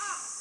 Up.